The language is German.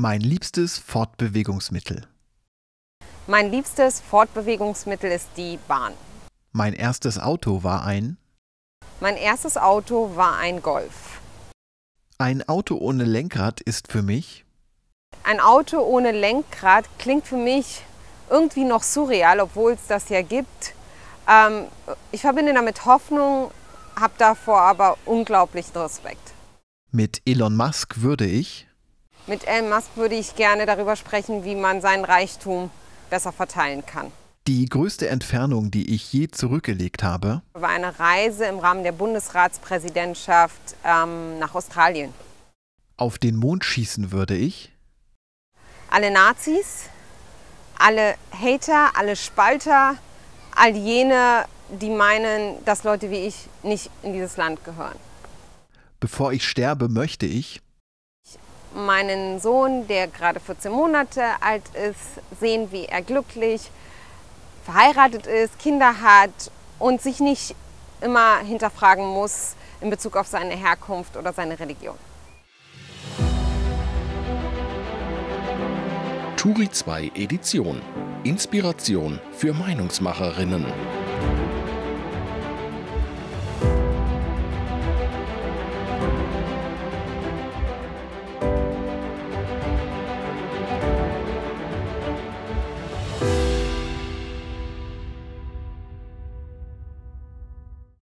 Mein liebstes Fortbewegungsmittel. Mein liebstes Fortbewegungsmittel ist die Bahn. Mein erstes Auto war ein. Mein erstes Auto war ein Golf. Ein Auto ohne Lenkrad ist für mich. Ein Auto ohne Lenkrad klingt für mich irgendwie noch surreal, obwohl es das ja gibt. Ähm, ich verbinde damit Hoffnung, habe davor aber unglaublichen Respekt. Mit Elon Musk würde ich. Mit Elon Musk würde ich gerne darüber sprechen, wie man seinen Reichtum besser verteilen kann. Die größte Entfernung, die ich je zurückgelegt habe, war eine Reise im Rahmen der Bundesratspräsidentschaft ähm, nach Australien. Auf den Mond schießen würde ich. Alle Nazis, alle Hater, alle Spalter, all jene, die meinen, dass Leute wie ich nicht in dieses Land gehören. Bevor ich sterbe, möchte ich meinen Sohn, der gerade 14 Monate alt ist, sehen, wie er glücklich verheiratet ist, Kinder hat und sich nicht immer hinterfragen muss in Bezug auf seine Herkunft oder seine Religion. Turi 2 Edition. Inspiration für Meinungsmacherinnen.